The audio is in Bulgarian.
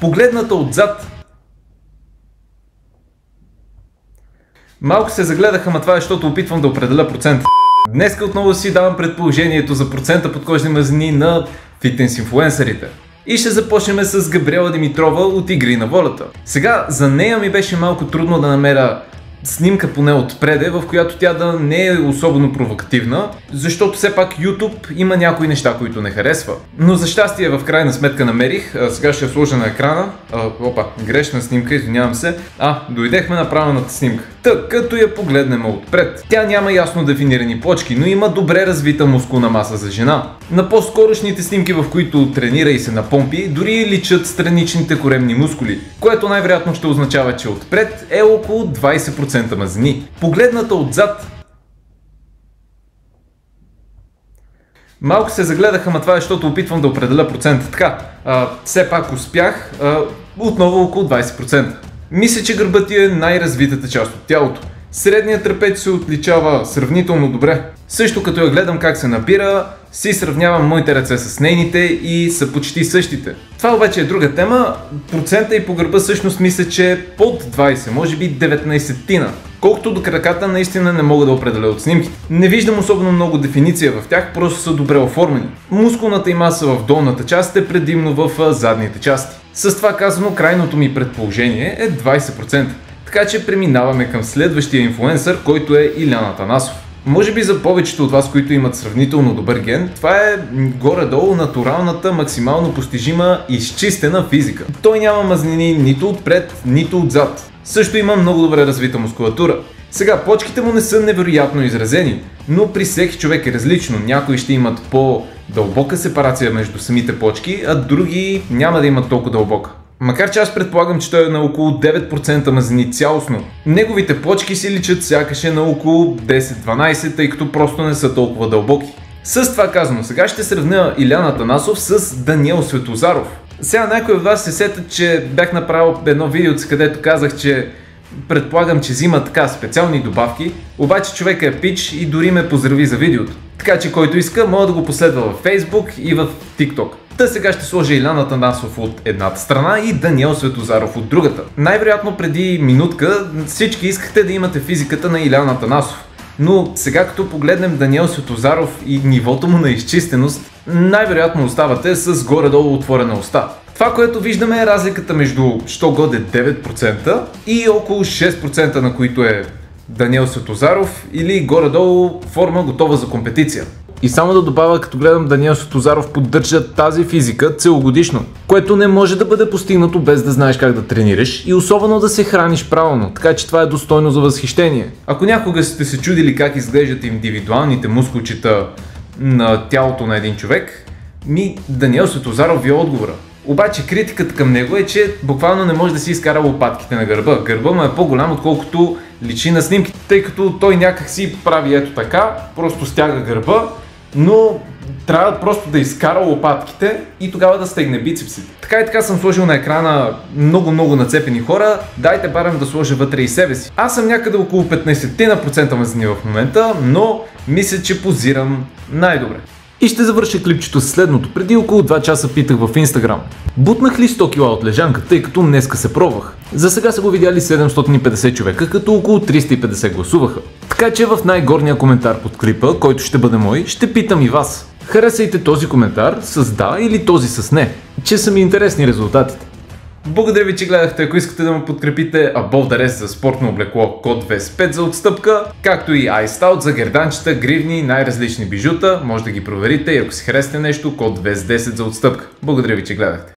Погледната отзад. Малко се загледаха, ма това е, защото опитвам да определя процент. Днеска отново си давам предположението за процента подкожни мазнини на фитнес инфлуенсърите. И ще започнем с Габриела Димитрова от Игри на волята. Сега, за нея ми беше малко трудно да намеря снимка поне отпреде, в която тя да не е особено провокативна, защото все пак YouTube има някои неща, които не харесва. Но за щастие в крайна сметка намерих, сега ще я сложа на екрана, а, опа, грешна снимка, извинявам се, а, дойдехме на правилната снимка. Та, като я погледнем отпред, тя няма ясно дефинирани плочки, но има добре развита мускулна маса за жена. На по-скорошните снимки, в които тренира и се напомпи, дори личат страничните коремни мускули, което най-вероятно ще означава, че отпред е около 20% мазнини. Погледната отзад, Малко се загледаха, ма това е, защото опитвам да определя процента. Така, а, все пак успях, а, отново около 20%. Мисля, че гърбът ти е най-развитата част от тялото. Средният трапец се отличава сравнително добре. Също като я гледам как се набира, си сравнявам моите ръце с нейните и са почти същите. Това обаче е друга тема. Процента и по гърба всъщност мисля, че е под 20, може би 19-тина. Колкото до краката, наистина не мога да определя от снимки. Не виждам особено много дефиниция в тях, просто са добре оформени. Мускулната и маса в долната част е предимно в задните части. С това казано, крайното ми предположение е 20%. Така че преминаваме към следващия инфлуенсър, който е Иляна Танасов. Може би за повечето от вас, които имат сравнително добър ген, това е горе-долу натуралната, максимално постижима, изчистена физика. Той няма мазнини нито отпред, нито отзад. Също има много добре развита мускулатура. Сега, почките му не са невероятно изразени, но при всеки човек е различно. Някои ще имат по-дълбока сепарация между самите почки, а други няма да имат толкова дълбока. Макар че аз предполагам, че той е на около 9% мазнини цялостно. Неговите почки си личат сякаш е на около 10-12, тъй като просто не са толкова дълбоки. С това казано, сега ще сравня Иляна Танасов с Даниел Светозаров. Сега някой от вас се сетят, че бях направил едно видео, където казах, че предполагам, че взима така специални добавки, обаче човека е пич и дори ме поздрави за видеото. Така че който иска, може да го последва в Facebook и в TikTok. Та сега ще сложа Иляна Танасов от едната страна и Даниел Светозаров от другата. Най-вероятно преди минутка всички искахте да имате физиката на Иляна Танасов. Но сега като погледнем Даниел Светозаров и нивото му на изчистеност, най-вероятно оставате с горе-долу отворена уста. Това, което виждаме е разликата между що годе 9% и около 6% на които е Даниел Светозаров или горе-долу форма готова за компетиция. И само да добавя, като гледам Даниел Сотозаров поддържа тази физика целогодишно, което не може да бъде постигнато без да знаеш как да тренираш и особено да се храниш правилно, така че това е достойно за възхищение. Ако някога сте се чудили как изглеждат индивидуалните мускулчета на тялото на един човек, ми Даниел Светозаров ви е отговора. Обаче критиката към него е, че буквално не може да си изкара лопатките на гърба. Гърба му е по-голям, отколкото личи на снимките, тъй като той някак си прави ето така, просто стяга гърба но трябва просто да изкара лопатките и тогава да стегне бицепсите. Така и така съм сложил на екрана много-много нацепени хора, дайте барем да сложа вътре и себе си. Аз съм някъде около 15% мазнини в момента, но мисля, че позирам най-добре. И ще завърша клипчето с следното. Преди около 2 часа питах в Instagram. Бутнах ли 100 кила от лежанка, тъй като днеска се пробвах? За сега са го видяли 750 човека, като около 350 гласуваха. Така че в най-горния коментар под клипа, който ще бъде мой, ще питам и вас. Харесайте този коментар с да или този с не, че са ми интересни резултатите. Благодаря ви, че гледахте. Ако искате да ме подкрепите, Above the Rest за спортно облекло, код 25 за отстъпка, както и iStout за герданчета, гривни, най-различни бижута, може да ги проверите и ако си харесате нещо, код 10 за отстъпка. Благодаря ви, че гледахте.